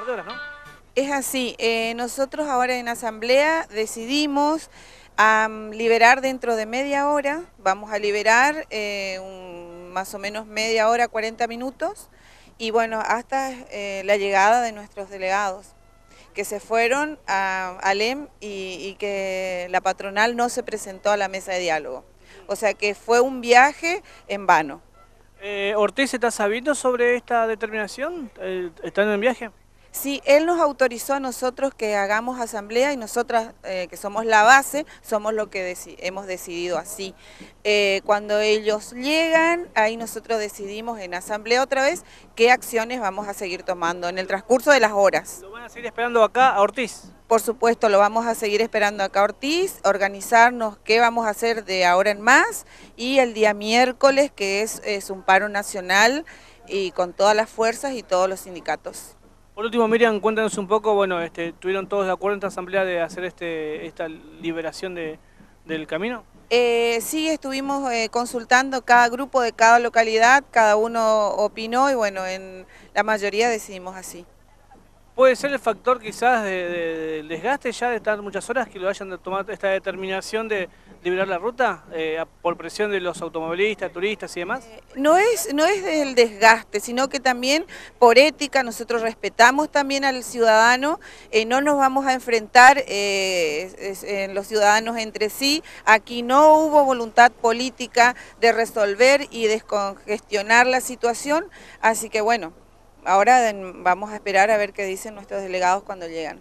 par de horas, ¿no? Es así, eh, nosotros ahora en asamblea decidimos liberar dentro de media hora, vamos a liberar eh, más o menos media hora, 40 minutos, y bueno, hasta eh, la llegada de nuestros delegados, que se fueron a Alem y, y que la patronal no se presentó a la mesa de diálogo. O sea que fue un viaje en vano. Eh, ¿Ortiz está sabiendo sobre esta determinación? ¿Están en viaje? Sí, él nos autorizó a nosotros que hagamos asamblea y nosotras, eh, que somos la base, somos lo que hemos decidido así. Eh, cuando ellos llegan, ahí nosotros decidimos en asamblea otra vez qué acciones vamos a seguir tomando en el transcurso de las horas. ¿Lo van a seguir esperando acá a Ortiz? Por supuesto, lo vamos a seguir esperando acá a Ortiz, organizarnos qué vamos a hacer de ahora en más y el día miércoles, que es, es un paro nacional y con todas las fuerzas y todos los sindicatos. Por último, Miriam, cuéntanos un poco, bueno, este, ¿tuvieron todos de acuerdo en esta asamblea de hacer este, esta liberación de, del camino? Eh, sí, estuvimos eh, consultando cada grupo de cada localidad, cada uno opinó y bueno, en la mayoría decidimos así. ¿Puede ser el factor quizás del desgaste ya de estar muchas horas que lo hayan tomado esta determinación de liberar la ruta eh, por presión de los automovilistas, turistas y demás? Eh, no es, no es del desgaste, sino que también por ética nosotros respetamos también al ciudadano, eh, no nos vamos a enfrentar los ciudadanos entre sí, aquí no hubo voluntad política de resolver y descongestionar la situación, así que bueno, ahora vamos a esperar a ver qué dicen nuestros delegados cuando llegan.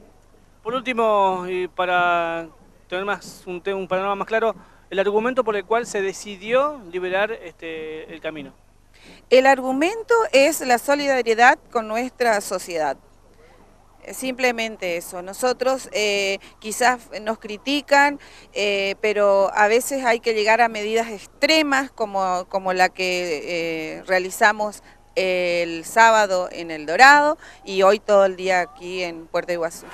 Por último, y para tener más, un, un panorama más claro, el argumento por el cual se decidió liberar este, el camino. El argumento es la solidaridad con nuestra sociedad. Simplemente eso. Nosotros eh, quizás nos critican, eh, pero a veces hay que llegar a medidas extremas como, como la que eh, realizamos el sábado en El Dorado y hoy todo el día aquí en Puerto Iguazú.